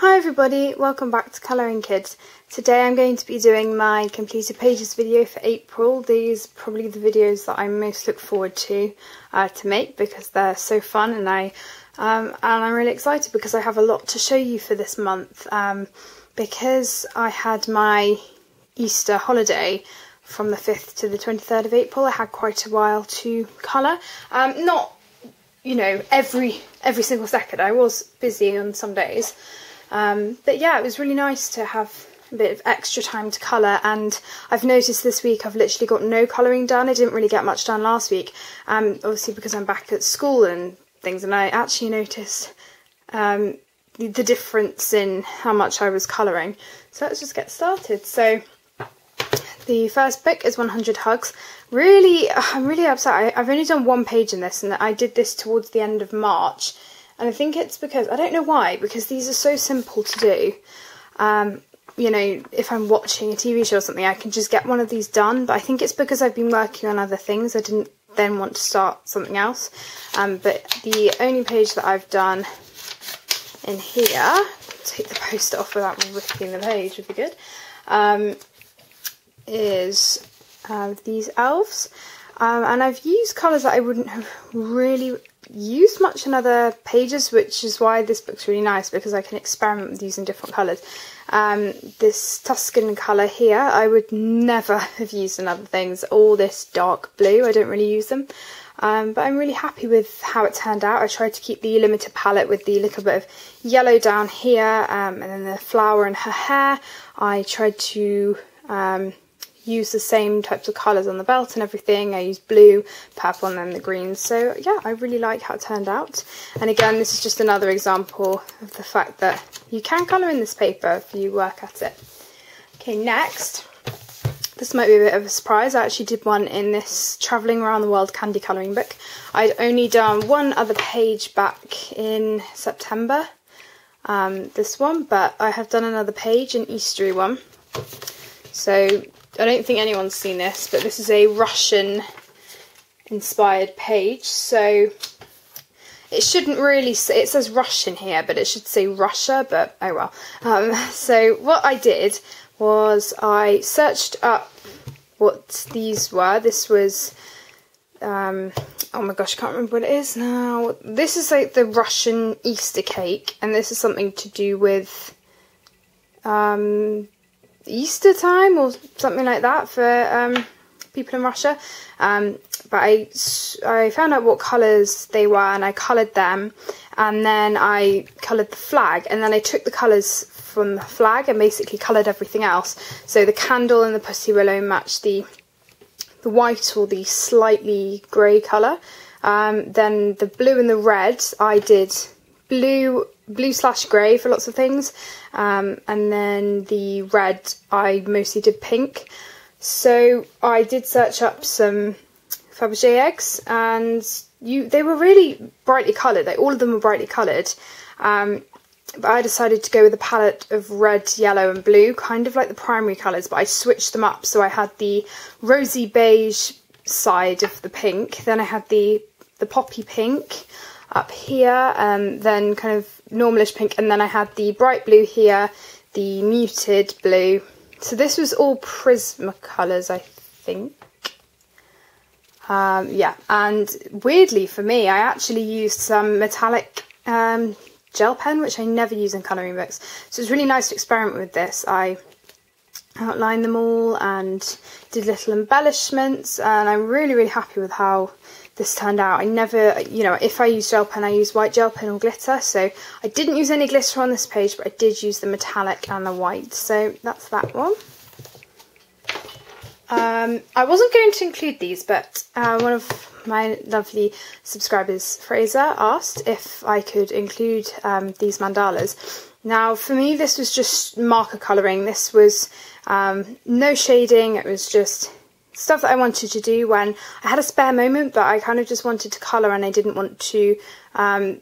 Hi everybody, welcome back to Colouring Kids. Today I'm going to be doing my completed pages video for April. These are probably the videos that I most look forward to uh, to make because they're so fun and I um, and I'm really excited because I have a lot to show you for this month. Um, because I had my Easter holiday from the 5th to the 23rd of April, I had quite a while to colour. Um, not, you know, every every single second. I was busy on some days. Um, but yeah, it was really nice to have a bit of extra time to colour and I've noticed this week I've literally got no colouring done. I didn't really get much done last week, um, obviously because I'm back at school and things and I actually noticed um, the, the difference in how much I was colouring. So let's just get started. So the first book is 100 Hugs. Really, I'm really upset. I, I've only done one page in this and I did this towards the end of March and I think it's because, I don't know why, because these are so simple to do. Um, you know, if I'm watching a TV show or something, I can just get one of these done. But I think it's because I've been working on other things. I didn't then want to start something else. Um, but the only page that I've done in here, take the poster off without me ripping the page would be good, um, is uh, these elves. Um, and I've used colours that I wouldn't have really used much in other pages, which is why this book's really nice because I can experiment with using different colours. Um, this Tuscan colour here, I would never have used in other things, All this dark blue, I don't really use them. Um, but I'm really happy with how it turned out. I tried to keep the limited palette with the little bit of yellow down here um, and then the flower in her hair. I tried to um, use the same types of colours on the belt and everything. I used blue, purple and then the green. So yeah, I really like how it turned out. And again, this is just another example of the fact that you can colour in this paper if you work at it. Okay, next. This might be a bit of a surprise. I actually did one in this Travelling Around the World candy colouring book. I'd only done one other page back in September, um, this one, but I have done another page, an Eastery one. So I don't think anyone's seen this, but this is a Russian inspired page. So it shouldn't really say, it says Russian here, but it should say Russia, but oh well. Um, so what I did was I searched up what these were. This was, um, oh my gosh, I can't remember what it is now. This is like the Russian Easter cake, and this is something to do with um, Easter time or something like that for um, people in Russia. Um, but I, I found out what colours they were and I coloured them and then I coloured the flag and then I took the colours from the flag and basically coloured everything else. So the candle and the pussy willow match the the white or the slightly grey colour. Um, then the blue and the red I did blue blue slash grey for lots of things. Um, and then the red I mostly did pink. So I did search up some Fabergé eggs and you they were really brightly coloured like all of them were brightly coloured. Um, but I decided to go with a palette of red, yellow and blue, kind of like the primary colours, but I switched them up. So I had the rosy beige side of the pink, then I had the, the poppy pink, up here, um, then kind of normalish pink, and then I had the bright blue here, the muted blue. So this was all Prismacolors, I think. Um, yeah, and weirdly for me, I actually used some metallic um, gel pen, which I never use in colouring books. So it's really nice to experiment with this. I outlined them all and did little embellishments, and I'm really, really happy with how this turned out. I never, you know, if I use gel pen, I use white gel pen or glitter. So I didn't use any glitter on this page, but I did use the metallic and the white. So that's that one. Um, I wasn't going to include these, but uh, one of my lovely subscribers, Fraser, asked if I could include um, these mandalas. Now, for me, this was just marker colouring. This was um, no shading. It was just stuff that I wanted to do when I had a spare moment, but I kind of just wanted to colour and I didn't want to um,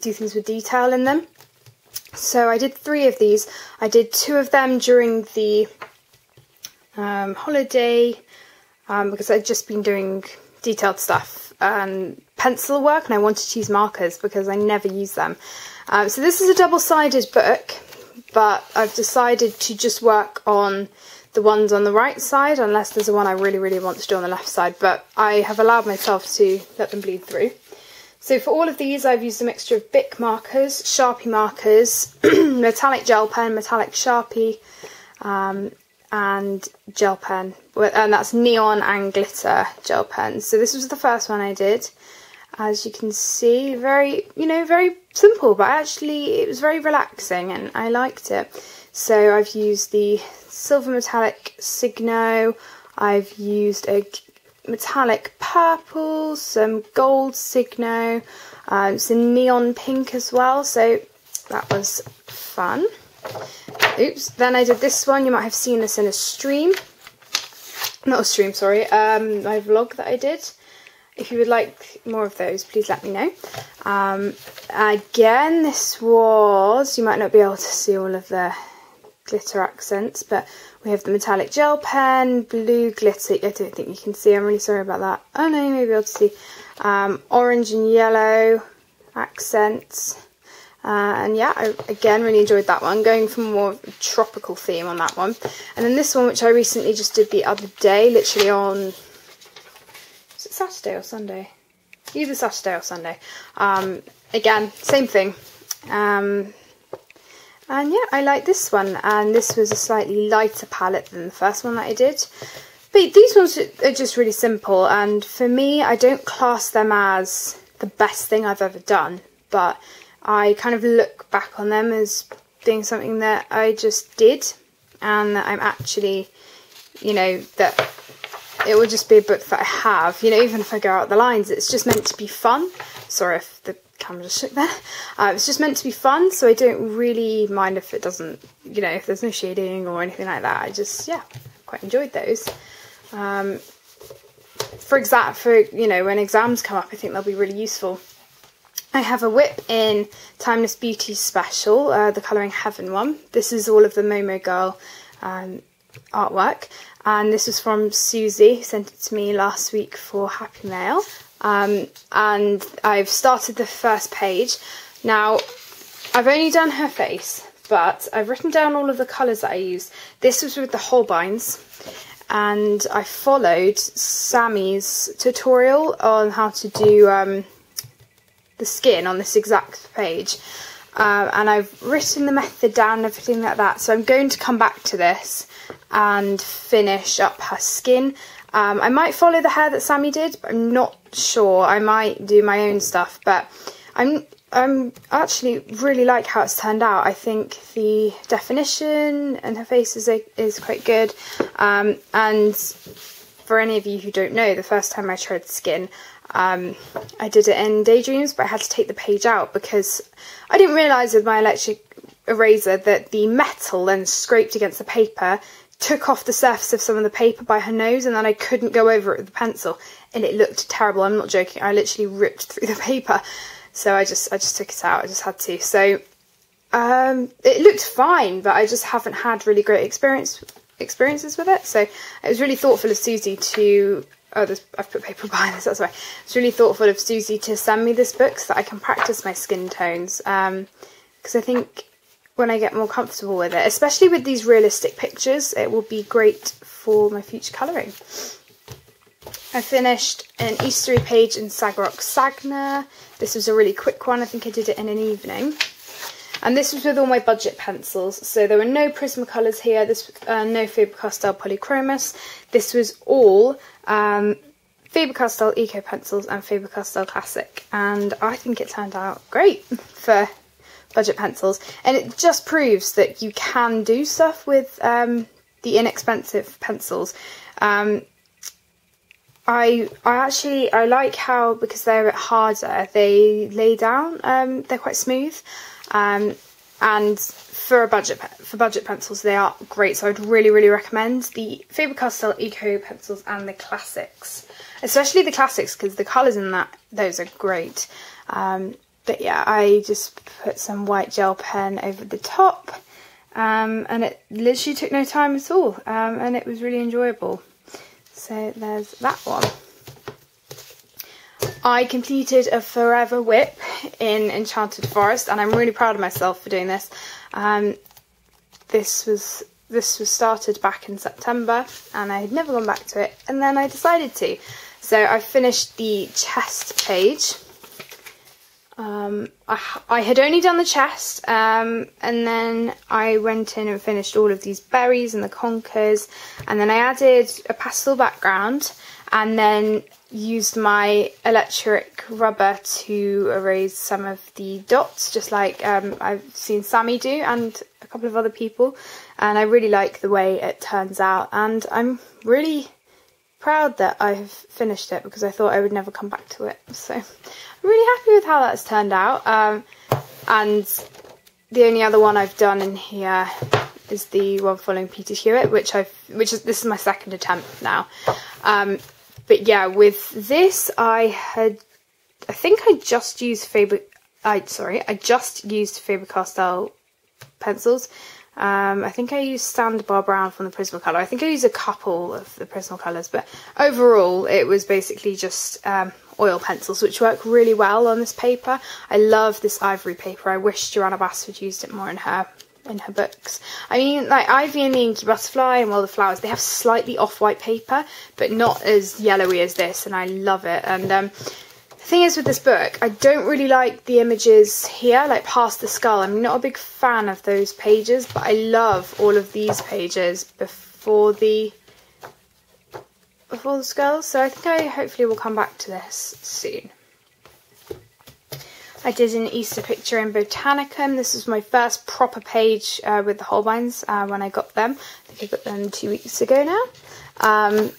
do things with detail in them. So I did three of these. I did two of them during the um, holiday um, because I'd just been doing detailed stuff and pencil work and I wanted to use markers because I never use them. Um, so this is a double-sided book, but I've decided to just work on the ones on the right side unless there's a one I really, really want to do on the left side, but I have allowed myself to let them bleed through. So for all of these, I've used a mixture of Bic markers, Sharpie markers, metallic gel pen, metallic Sharpie, um, and gel pen. And that's neon and glitter gel pens. So this was the first one I did. As you can see, very, you know, very simple, but actually it was very relaxing and I liked it. So I've used the silver metallic Signo, I've used a metallic purple, some gold Signo, um, some neon pink as well, so that was fun. Oops, then I did this one, you might have seen this in a stream, not a stream, sorry, um, my vlog that I did. If you would like more of those, please let me know. Um, again, this was, you might not be able to see all of the glitter accents, but we have the metallic gel pen, blue glitter, I don't think you can see, I'm really sorry about that. Oh no, you may be able to see. Um, orange and yellow accents. Uh, and yeah, I again really enjoyed that one, going for more tropical theme on that one. And then this one, which I recently just did the other day, literally on, it Saturday or Sunday? Either Saturday or Sunday. Um, again, same thing. Um, and yeah, I like this one. And this was a slightly lighter palette than the first one that I did. But these ones are just really simple. And for me, I don't class them as the best thing I've ever done. But I kind of look back on them as being something that I just did. And that I'm actually, you know, that it will just be a book that I have. You know, even if I go out the lines, it's just meant to be fun. Sorry if the camera just shook there. Uh, it's just meant to be fun, so I don't really mind if it doesn't, you know, if there's no shading or anything like that. I just, yeah, quite enjoyed those. Um, for exact, for, you know, when exams come up, I think they'll be really useful. I have a whip in Timeless Beauty Special, uh, the Colouring Heaven one. This is all of the Momo Girl um, artwork, and this was from Susie, sent it to me last week for Happy Mail. Um, and I've started the first page. Now, I've only done her face, but I've written down all of the colours that I used. This was with the Holbeins, and I followed Sammy's tutorial on how to do um, the skin on this exact page. Uh, and I've written the method down and everything like that. So I'm going to come back to this and finish up her skin um, I might follow the hair that Sammy did, but I'm not sure. I might do my own stuff, but I'm I'm actually really like how it's turned out. I think the definition and her face is is quite good. Um, and for any of you who don't know, the first time I tried skin, um, I did it in Daydreams, but I had to take the page out because I didn't realise with my electric eraser that the metal then scraped against the paper took off the surface of some of the paper by her nose and then I couldn't go over it with the pencil and it looked terrible. I'm not joking. I literally ripped through the paper. So I just I just took it out. I just had to. So um, it looked fine, but I just haven't had really great experience experiences with it. So it was really thoughtful of Susie to oh this, I've put paper behind this, that's why. It's really thoughtful of Susie to send me this book so that I can practice my skin tones. Because um, I think when I get more comfortable with it. Especially with these realistic pictures, it will be great for my future colouring. I finished an Eastery page in Sagarok Sagna. This was a really quick one. I think I did it in an evening. And this was with all my budget pencils. So there were no Prismacolors here, this uh, no Faber-Castell Polychromos. This was all um, Faber-Castell Eco Pencils and Faber-Castell Classic. And I think it turned out great for budget pencils. And it just proves that you can do stuff with um, the inexpensive pencils. Um, I I actually I like how because they're a bit harder they lay down um, they're quite smooth um, and for a budget for budget pencils they are great so I'd really really recommend the Faber-Castell Eco pencils and the classics especially the classics because the colours in that those are great um, but yeah, I just put some white gel pen over the top um, and it literally took no time at all um, and it was really enjoyable. So there's that one. I completed a forever whip in Enchanted Forest and I'm really proud of myself for doing this. Um, this was this was started back in September and I had never gone back to it and then I decided to. So I finished the chest page. Um, I, I, had only done the chest um, and then I went in and finished all of these berries and the conkers and then I added a pastel background and then used my electric rubber to erase some of the dots just like um, I've seen Sammy do and a couple of other people and I really like the way it turns out and I'm really proud that I've finished it because I thought I would never come back to it so I'm really happy with how that's turned out um, and the only other one I've done in here is the one following Peta Hewitt which I've which is this is my second attempt now um, but yeah, with this, I had, I think I just used Faber, I sorry, I just used Faber-Castell pencils. Um, I think I used Sandbar Brown from the Prismacolor. I think I used a couple of the Prismacolors, but overall it was basically just um, oil pencils, which work really well on this paper. I love this ivory paper. I wish Johanna Basford used it more in her in her books. I mean, like Ivy and the Inky Butterfly and World of Flowers, they have slightly off-white paper, but not as yellowy as this, and I love it. And um, the thing is with this book, I don't really like the images here, like past the skull. I'm not a big fan of those pages, but I love all of these pages before the before the skull. So I think I hopefully will come back to this soon. I did an Easter picture in Botanicum. This was my first proper page uh, with the Holbeins uh, when I got them. I think I got them two weeks ago now. Um,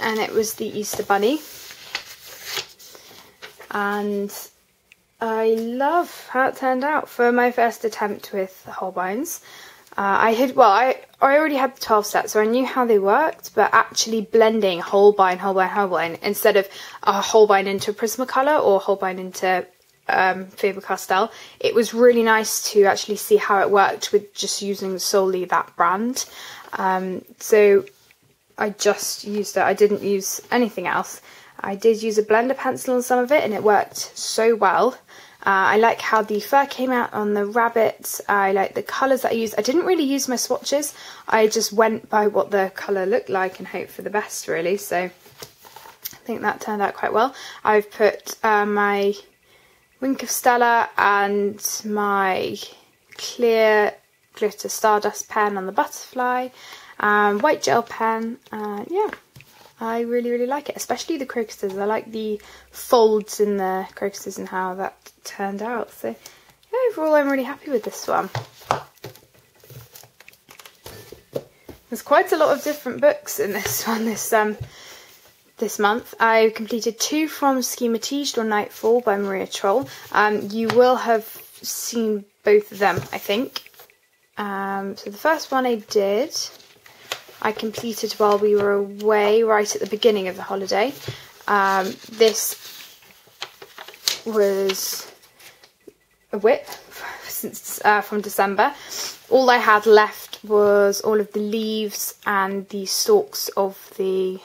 and it was the Easter Bunny. And I love how it turned out for my first attempt with Holbeins. Uh, I had, well, I, I already had the 12 sets, so I knew how they worked, but actually blending Holbein, Holbein, Holbein, instead of a Holbein into Prismacolor or Holbein into um, Faber-Castell, it was really nice to actually see how it worked with just using solely that brand. Um, so I just used it. I didn't use anything else. I did use a blender pencil on some of it and it worked so well. Uh, I like how the fur came out on the rabbit. I like the colours that I used. I didn't really use my swatches. I just went by what the colour looked like and hoped for the best really. So I think that turned out quite well. I've put uh, my Wink of Stella and my clear glitter stardust pen on the butterfly, um, white gel pen, and yeah, I really really like it, especially the crocuses. I like the folds in the crocuses and how that turned out. So yeah, overall, I'm really happy with this one. There's quite a lot of different books in this one. This um, this month. I completed two from Skymningstimman or Nightfall by Maria Trolle. Um, you will have seen both of them, I think. Um, so the first one I did, I completed while we were away, right at the beginning of the holiday. Um, this was a whip since uh, from December. All I had left was all of the leaves and the stalks of the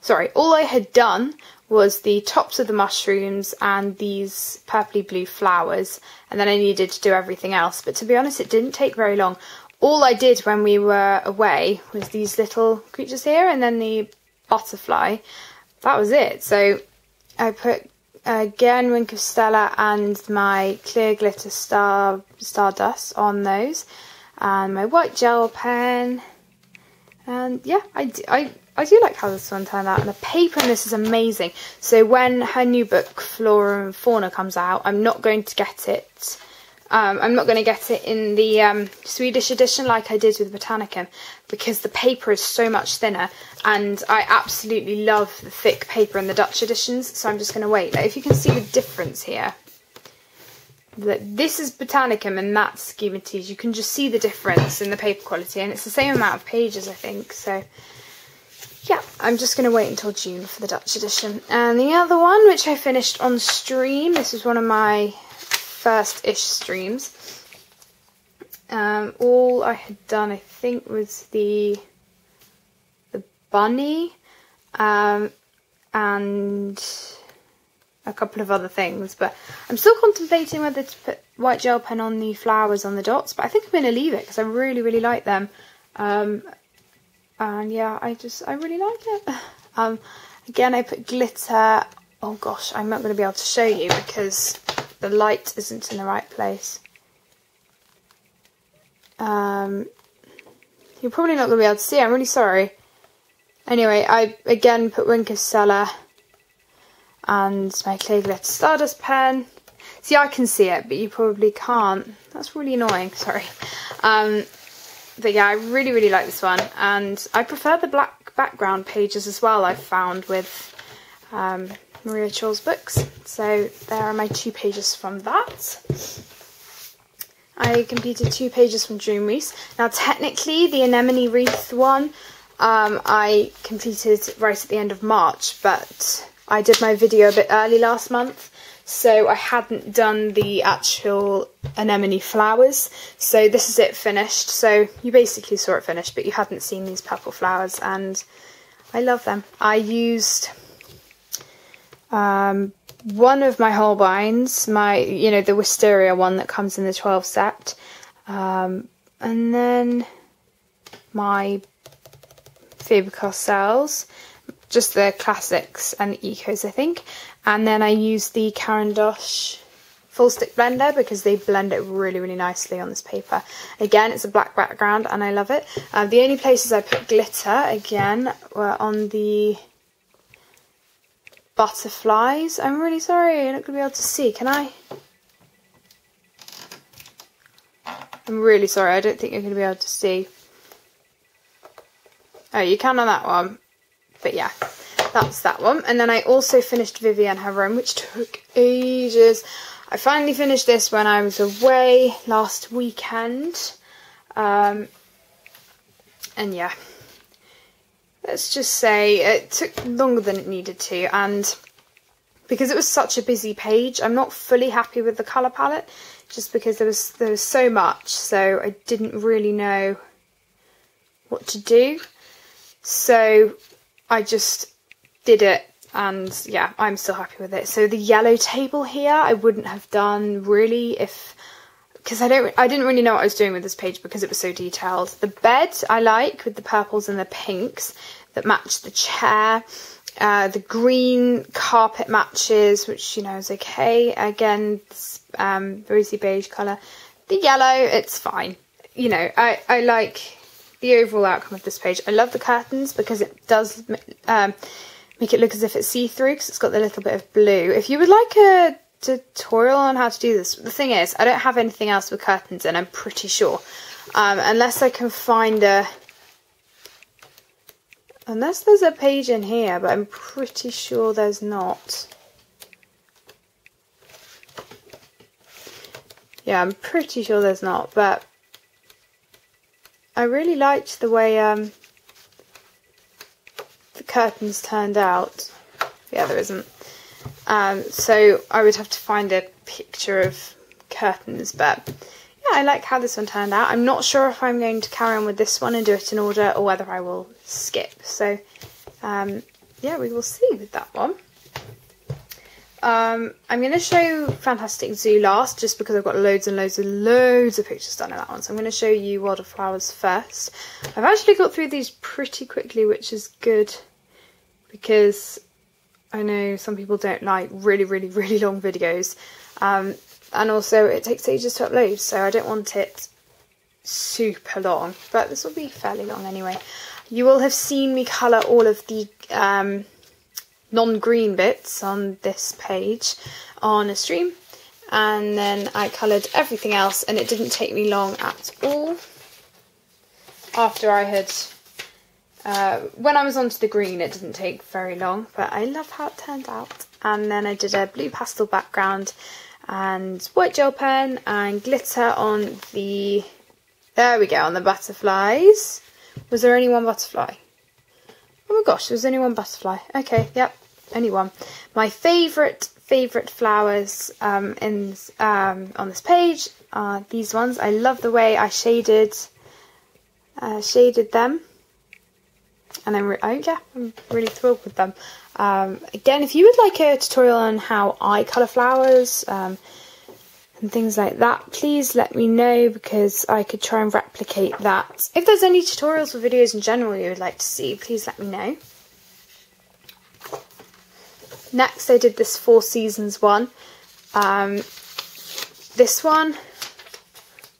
sorry, all I had done was the tops of the mushrooms and these purpley blue flowers and then I needed to do everything else but to be honest it didn't take very long all I did when we were away was these little creatures here and then the butterfly that was it so I put uh, again Wink of Stella and my clear glitter star stardust on those and my white gel pen and yeah I, I I do like how this one turned out, and the paper in this is amazing. So when her new book, Flora and Fauna, comes out, I'm not going to get it. Um, I'm not going to get it in the um, Swedish edition like I did with Botanicum because the paper is so much thinner and I absolutely love the thick paper in the Dutch editions so I'm just going to wait. Like, if you can see the difference here, that this is Botanicum and that's Skymningstimman, you can just see the difference in the paper quality and it's the same amount of pages I think so yeah, I'm just going to wait until June for the Dutch edition. And the other one, which I finished on stream, this is one of my first-ish streams. Um, all I had done, I think, was the the bunny, um, and a couple of other things, but I'm still contemplating whether to put white gel pen on the flowers on the dots, but I think I'm going to leave it because I really, really like them. Um, and yeah, I just, I really like it. Um, again, I put glitter. Oh gosh, I'm not going to be able to show you because the light isn't in the right place. Um, you're probably not going to be able to see. I'm really sorry. Anyway, I again put Wink of Stella and my clay glitter stardust pen. See, I can see it, but you probably can't. That's really annoying, sorry. Um, but yeah, I really, really like this one. And I prefer the black background pages as well, I've found with um, Maria Chaw's books. So there are my two pages from that. I completed two pages from Dream Wreaths. Now, technically, the Anemone Wreath one um, I completed right at the end of March, but I did my video a bit early last month, so I hadn't done the actual anemone flowers. So this is it finished. So you basically saw it finished, but you hadn't seen these purple flowers, and I love them. I used um, one of my Holbeins, my you know the wisteria one that comes in the 12 set, um, and then my Faber-Castells just the classics and the ecos, I think. And then I use the Caran d'Ache full stick blender because they blend it really, really nicely on this paper. Again, it's a black background and I love it. Uh, the only places I put glitter, again, were on the butterflies. I'm really sorry, I'm not going to be able to see. Can I? I'm really sorry, I don't think you're going to be able to see. Oh, you can on that one. But yeah, that's that one. And then I also finished Vivienne Her Room, which took ages. I finally finished this when I was away last weekend. Um, and yeah, let's just say it took longer than it needed to. And because it was such a busy page, I'm not fully happy with the colour palette just because there was there was so much so I didn't really know what to do so I just did it and yeah, I'm still happy with it. So the yellow table here, I wouldn't have done really if because I don't I didn't really know what I was doing with this page because it was so detailed. The bed I like with the purples and the pinks that match the chair. Uh, the green carpet matches, which you know is okay. Again, um, rosy beige colour. The yellow, it's fine. You know, I, I like the overall outcome of this page. I love the curtains because it does um, make it look as if it's see-through because it's got the little bit of blue. If you would like a tutorial on how to do this, the thing is, I don't have anything else with curtains and I'm pretty sure. Um, unless I can find a... Unless there's a page in here, but I'm pretty sure there's not. Yeah, I'm pretty sure there's not, but I really liked the way um, the curtains turned out. Yeah, there isn't. Um, so I would have to find a picture of curtains, but I like how this one turned out. I'm not sure if I'm going to carry on with this one and do it in order or whether I will skip. So um, yeah, we will see with that one. Um, I'm going to show Fantastic Zoo last, just because I've got loads and loads and loads of pictures done in that one. So I'm going to show you World of Flowers first. I've actually got through these pretty quickly, which is good, because I know some people don't like really, really, really long videos. Um, and also it takes ages to upload, so I don't want it super long. But this will be fairly long anyway. You will have seen me colour all of the... Um, non-green bits on this page on a stream and then I coloured everything else and it didn't take me long at all after I had uh, when I was onto the green it didn't take very long but I love how it turned out and then I did a blue pastel background and white gel pen and glitter on the there we go on the butterflies was there only one butterfly Oh my gosh, there's only one butterfly. Okay, yep, only one. My favourite, favourite flowers um, in um, on this page are these ones. I love the way I shaded uh, shaded them. and I'm, oh, yeah, I'm really thrilled with them. Um, again, if you would like a tutorial on how I colour flowers um, and things like that, please let me know because I could try and replicate that. If there's any tutorials or videos in general you would like to see, please let me know. Next, I did this Four Seasons one. Um, this one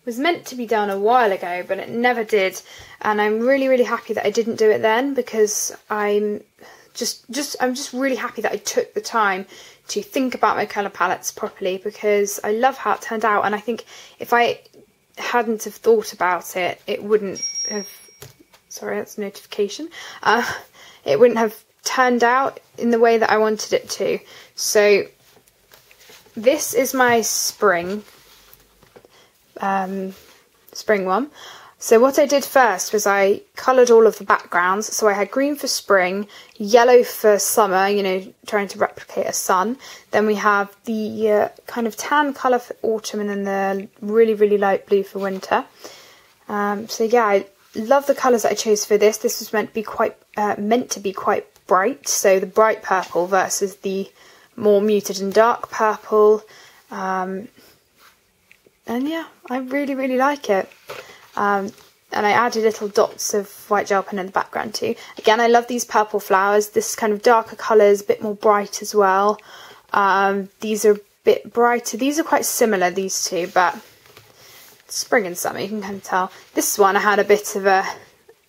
was meant to be done a while ago, but it never did. And I'm really, really happy that I didn't do it then because I'm just, just, I'm just really happy that I took the time to think about my colour palettes properly because I love how it turned out. And I think if I hadn't have thought about it, it wouldn't have, sorry, that's a notification. Uh, it wouldn't have turned out in the way that I wanted it to. So this is my spring, um, spring one. So what I did first was I coloured all of the backgrounds. So I had green for spring, yellow for summer, you know, trying to replicate a sun. Then we have the uh, kind of tan colour for autumn and then the really, really light blue for winter. Um, so yeah, I love the colours that I chose for this. This was meant to be quite, uh, meant to be quite bright. So the bright purple versus the more muted and dark purple. Um, and yeah, I really, really like it. Um, and I added little dots of white gel pen in the background too. Again, I love these purple flowers. This kind of darker colours, a bit more bright as well. Um, these are a bit brighter. These are quite similar, these two, but spring and summer, you can kind of tell. This one I had a bit of a,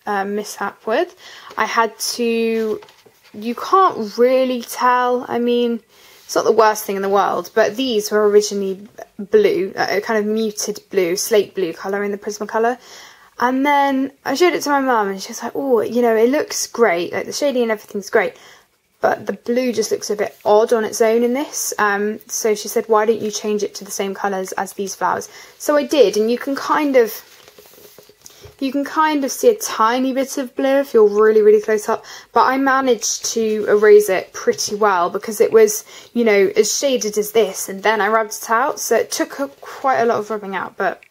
a mishap with. I had to, you can't really tell. I mean, it's not the worst thing in the world, but these were originally blue, a kind of muted blue, slate blue colour in the Prismacolor. And then I showed it to my mum and she was like, oh, you know, it looks great, like the shading and everything's great, but the blue just looks a bit odd on its own in this. Um, so she said, why don't you change it to the same colours as these flowers? So I did, and you can kind of you can kind of see a tiny bit of blue if you're really, really close up, but I managed to erase it pretty well because it was, you know, as shaded as this, and then I rubbed it out, so it took quite a lot of rubbing out, but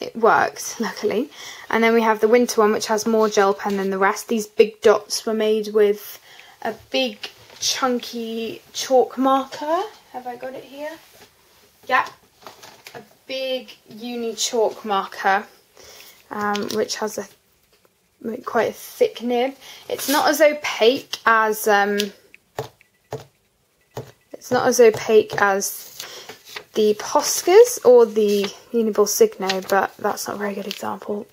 it worked, luckily. And then we have the winter one, which has more gel pen than the rest. These big dots were made with a big, chunky chalk marker. Have I got it here? Yeah, a big uni chalk marker um, which has a quite a thick nib. It's not as opaque as um, it's not as opaque as the Poscas or the Uniball Signo, but that's not a very good example.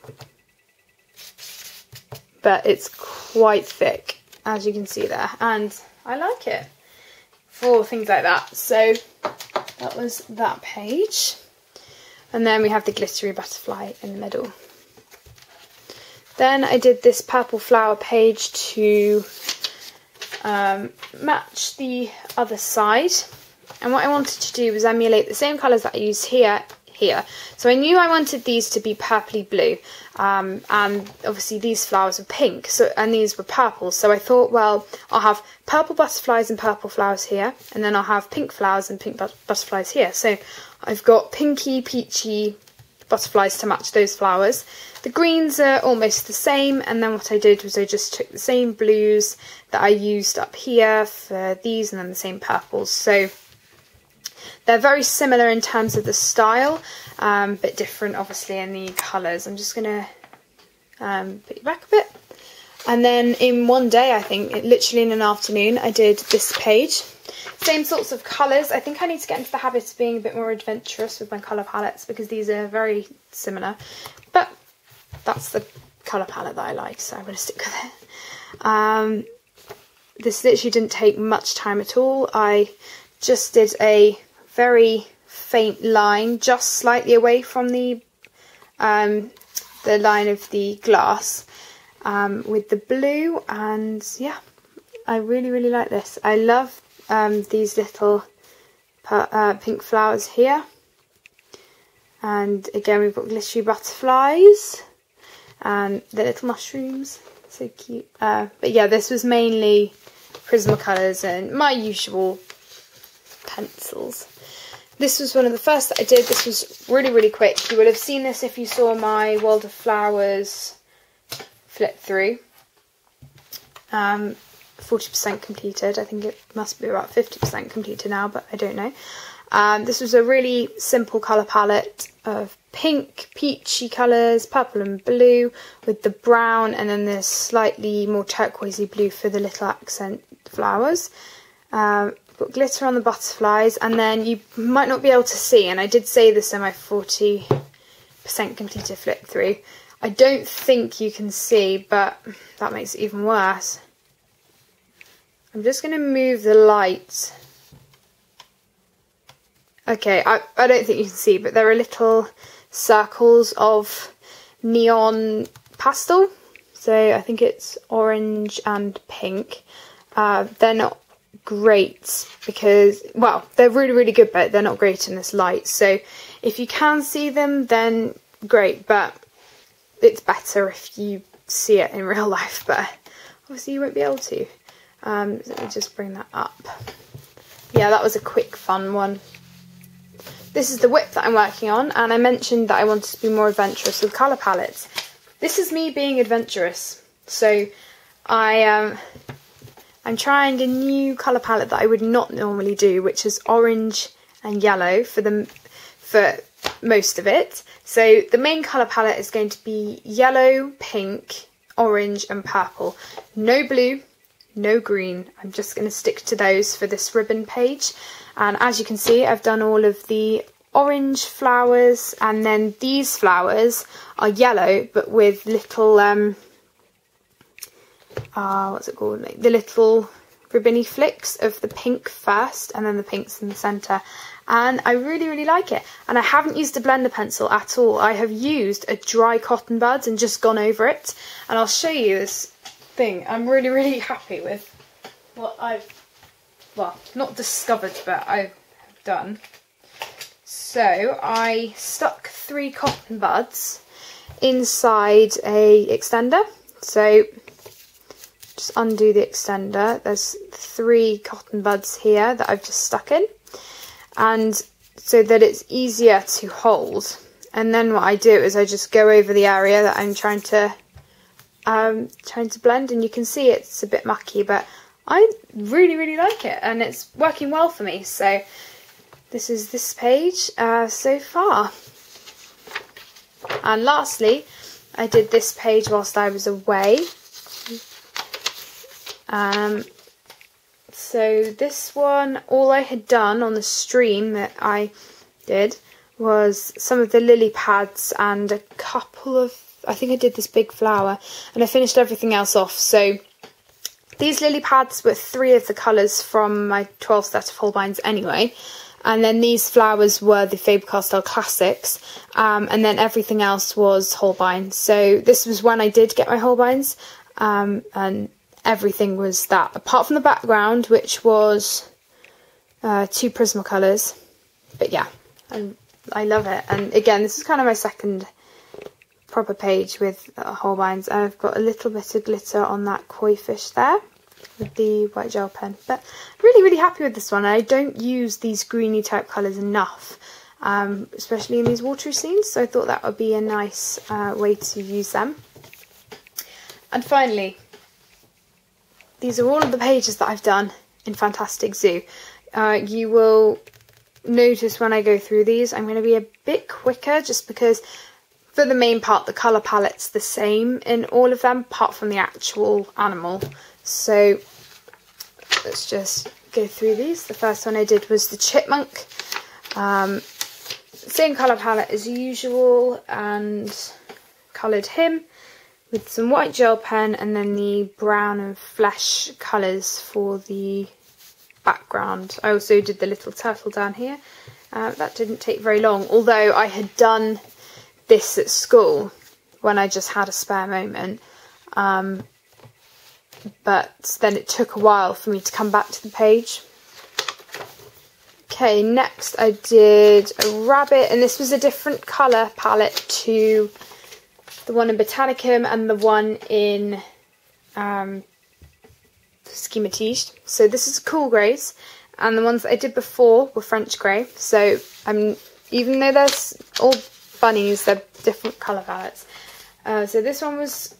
But it's quite thick, as you can see there, and I like it for things like that. So that was that page. And then we have the glittery butterfly in the middle. Then I did this purple flower page to um, match the other side. And what I wanted to do was emulate the same colours that I used here here. So I knew I wanted these to be purpley blue, um, and obviously these flowers were pink, so and these were purple. So I thought, well, I'll have purple butterflies and purple flowers here, and then I'll have pink flowers and pink but butterflies here. So I've got pinky, peachy butterflies to match those flowers. The greens are almost the same and then what I did was I just took the same blues that I used up here for these and then the same purples. So they're very similar in terms of the style, um, but different obviously in the colours. I'm just going to um, put you back a bit. And then in one day, I think, literally in an afternoon, I did this page. Same sorts of colours. I think I need to get into the habit of being a bit more adventurous with my colour palettes because these are very similar. But that's the colour palette that I like, so I'm going to stick with it. Um, this literally didn't take much time at all. I just did a very faint line, just slightly away from the um, the line of the glass um, with the blue, and yeah, I really really like this. I love um, these little uh, pink flowers here, and again we've got glittery butterflies and the little mushrooms. So cute. Uh, but yeah, this was mainly Prismacolors and my usual pencils. This was one of the first that I did. This was really, really quick. You would have seen this if you saw my World of Flowers flip through. um, 40% completed. I think it must be about 50% completed now, but I don't know. Um, this was a really simple colour palette of pink, peachy colours, purple and blue with the brown and then the slightly more turquoisey blue for the little accent flowers. Um, got glitter on the butterflies and then you might not be able to see and I did say this in my 40% completed flip through. I don't think you can see but that makes it even worse. I'm just going to move the light. Okay, I, I don't think you can see, but there are little circles of neon pastel. So I think it's orange and pink. Uh, they're not great because, well, they're really, really good, but they're not great in this light. So if you can see them, then great, but it's better if you see it in real life, but obviously you won't be able to. Um, let me just bring that up. Yeah, that was a quick fun one. This is the whip that I'm working on, and I mentioned that I wanted to be more adventurous with colour palettes. This is me being adventurous. So I um, I'm trying a new colour palette that I would not normally do, which is orange and yellow for the for most of it. So the main colour palette is going to be yellow, pink, orange and purple. No blue, no green. I'm just going to stick to those for this ribbon page. And as you can see, I've done all of the orange flowers and then these flowers are yellow but with little, um, uh, what's it called? The little ribbony flicks of the pink first and then the pinks in the centre and I really really like it and I haven't used a blender pencil at all I have used a dry cotton bud and just gone over it and I'll show you this thing I'm really, really happy with what I've, well, not discovered, but I've done. So I stuck three cotton buds inside a extender. So just undo the extender. There's three cotton buds here that I've just stuck in. And so that it's easier to hold. And then what I do is I just go over the area that I'm trying to um, trying to blend and you can see it's a bit mucky but I really really like it and it's working well for me. So this is this page uh, so far. And lastly I did this page whilst I was away. Um, so this one all I had done on the stream that I did was some of the lily pads and a couple of I think I did this big flower and I finished everything else off. So these lily pads were three of the colours from my 12 set of Holbeins anyway. And then these flowers were the Faber-Castell Classics. Um, and then everything else was Holbein. So this was when I did get my Holbeins. Um, and everything was that. Apart from the background, which was uh, two Prismacolors. But yeah, I, I love it. And again, this is kind of my second proper page with Holbeins. I've got a little bit of glitter on that koi fish there with the white gel pen. But really, really happy with this one. I don't use these greeny type colours enough, um, especially in these watery scenes. So I thought that would be a nice uh, way to use them. And finally, these are all of the pages that I've done in Fantastic Zoo. Uh, you will notice when I go through these, I'm going to be a bit quicker just because for the main part, the colour palette's the same in all of them, apart from the actual animal. So let's just go through these. The first one I did was the chipmunk. Um, same colour palette as usual and coloured him with some white gel pen and then the brown and flesh colours for the background. I also did the little turtle down here. Uh, that didn't take very long, although I had done this at school when I just had a spare moment. Um, but then it took a while for me to come back to the page. Okay, next I did a rabbit, and this was a different colour palette to the one in Botanicum and the one in um. So this is cool greys, and the ones that I did before were French grey. So I'm even though there's all bunnies, they're different colour palettes. Uh, so this one was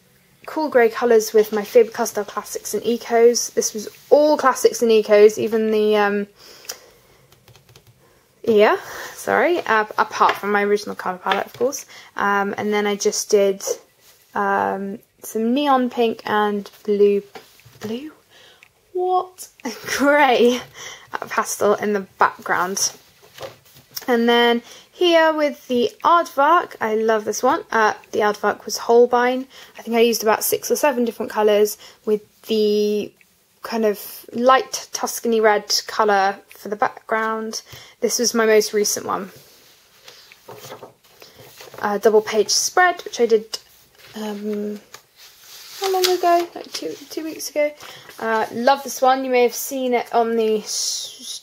cool grey colours with my Faber-Castell Classics and Ecos. This was all Classics and Ecos, even the, um, yeah, sorry, uh, apart from my original colour palette, of course. Um, and then I just did um, some neon pink and blue, blue? What? Grey pastel in the background. And then here with the Aardvark, I love this one. Uh, the Aardvark was Holbein. I think I used about six or seven different colours with the kind of light Tuscany red colour for the background. This was my most recent one. A double page spread, which I did um, how long ago? Like two two weeks ago. Uh, love this one. You may have seen it on the.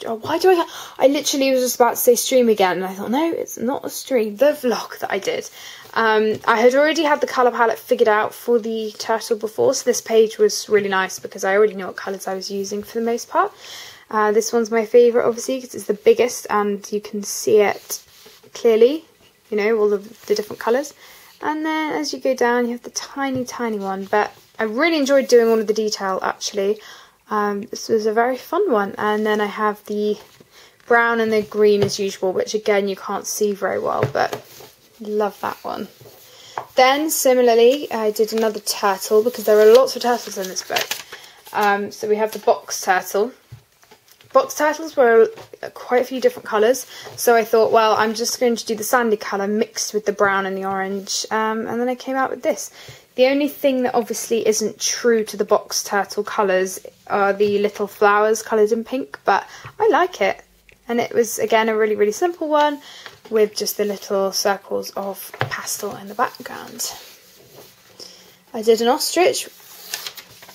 Oh, why do I? I literally was just about to say stream again, and I thought no, it's not a stream. The vlog that I did. Um, I had already had the colour palette figured out for the turtle before, so this page was really nice because I already knew what colours I was using for the most part. Uh, this one's my favourite, obviously, because it's the biggest and you can see it clearly, you know, all of the different colours. And then as you go down, you have the tiny, tiny one. But I really enjoyed doing all of the detail, actually. Um, this was a very fun one. And then I have the brown and the green as usual, which again, you can't see very well, but love that one. Then, similarly, I did another turtle because there are lots of turtles in this book. Um, so we have the box turtle. Box turtles were quite a few different colours, so I thought, well, I'm just going to do the sandy colour mixed with the brown and the orange, um, and then I came out with this. The only thing that obviously isn't true to the box turtle colours are the little flowers coloured in pink, but I like it. And it was, again, a really, really simple one with just the little circles of pastel in the background. I did an ostrich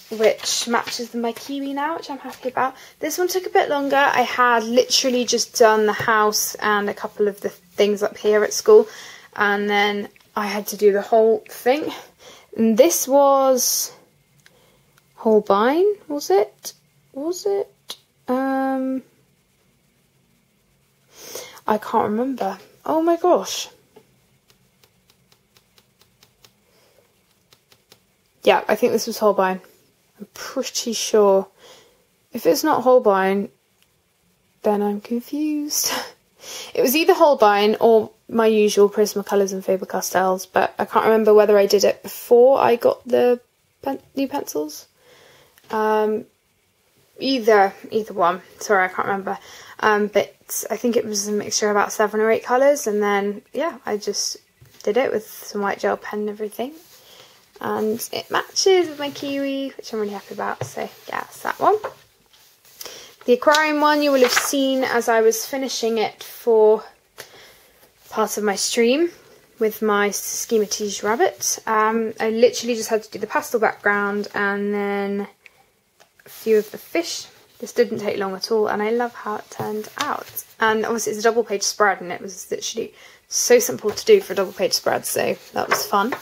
which matches my kiwi now, which I'm happy about. This one took a bit longer. I had literally just done the house and a couple of the things up here at school, and then I had to do the whole thing. And this was Holbein, was it? Was it? Um, I can't remember. Oh my gosh. Yeah, I think this was Holbein. I'm pretty sure. If it's not Holbein, then I'm confused. it was either Holbein or my usual Prismacolors and Faber-Castells, but I can't remember whether I did it before I got the pen new pencils. Um, either, either one. Sorry, I can't remember. Um, but I think it was a mixture of about seven or eight colours, and then, yeah, I just did it with some white gel pen and everything and it matches with my kiwi which I'm really happy about so yeah it's that one. The aquarium one you will have seen as I was finishing it for part of my stream with my Schematige rabbit. Um, I literally just had to do the pastel background and then a few of the fish. This didn't take long at all and I love how it turned out. And obviously it's a double page spread and it was literally so simple to do for a double page spread so that was fun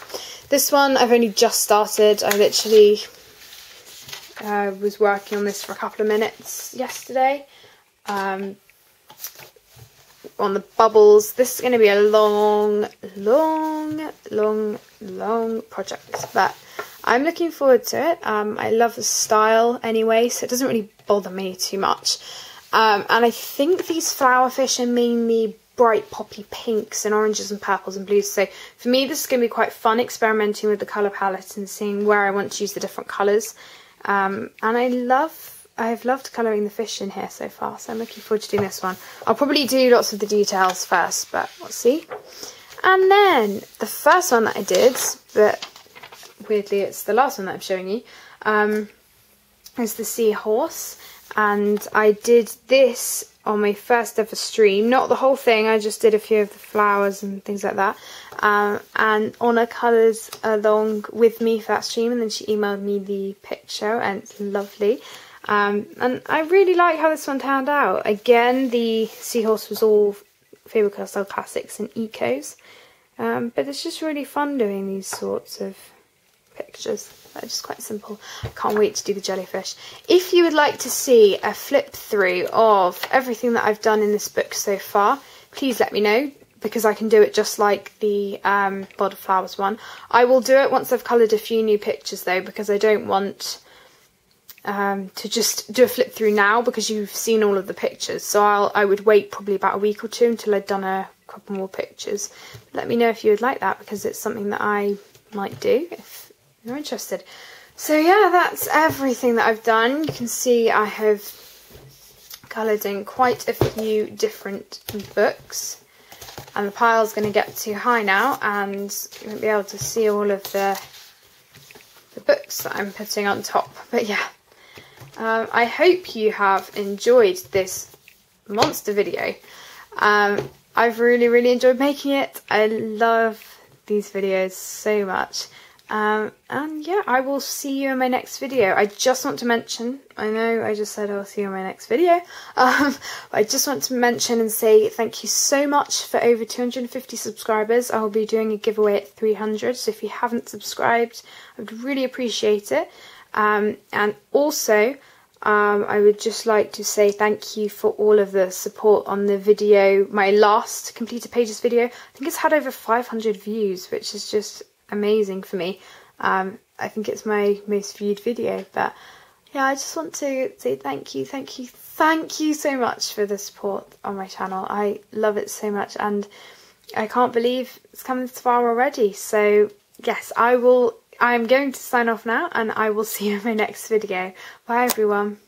this one I've only just started. I literally uh, was working on this for a couple of minutes yesterday. Um, on the bubbles. This is going to be a long, long, long, long project, but I'm looking forward to it. Um, I love the style anyway, so it doesn't really bother me too much. Um, and I think these flower fish are mainly bright poppy pinks and oranges and purples and blues. So for me, this is going to be quite fun experimenting with the colour palette and seeing where I want to use the different colours. Um, and I love, I've loved colouring the fish in here so far, so I'm looking forward to doing this one. I'll probably do lots of the details first, but we'll see. And then the first one that I did, but weirdly it's the last one that I'm showing you, um, is the seahorse. And I did this on my first ever stream. Not the whole thing, I just did a few of the flowers and things like that. Um, and Honor colours along with me for that stream and then she emailed me the picture and it's lovely. Um, and I really like how this one turned out. Again, the seahorse was all Faber-Castell Classics and Ecos. Um, but it's just really fun doing these sorts of pictures. Just quite simple. Can't wait to do the jellyfish. If you would like to see a flip through of everything that I've done in this book so far, please let me know because I can do it just like the um, Flowers one. I will do it once I've coloured a few new pictures though because I don't want um, to just do a flip through now because you've seen all of the pictures. So I'll, I would wait probably about a week or two until I'd done a couple more pictures. Let me know if you would like that because it's something that I might do if you're interested. So yeah, that's everything that I've done. You can see I have coloured in quite a few different books. And the pile's going to get too high now and you won't be able to see all of the, the books that I'm putting on top. But yeah, um, I hope you have enjoyed this monster video. Um, I've really, really enjoyed making it. I love these videos so much. Um, and yeah, I will see you in my next video. I just want to mention, I know I just said I'll see you in my next video, um, I just want to mention and say thank you so much for over 250 subscribers. I will be doing a giveaway at 300, so if you haven't subscribed, I would really appreciate it. Um, and also, um, I would just like to say thank you for all of the support on the video, my last completed pages video. I think it's had over 500 views, which is just amazing for me. Um, I think it's my most viewed video, but yeah, I just want to say thank you, thank you, thank you so much for the support on my channel. I love it so much and I can't believe it's come this far already. So yes, I will I'm going to sign off now and I will see you in my next video. Bye everyone.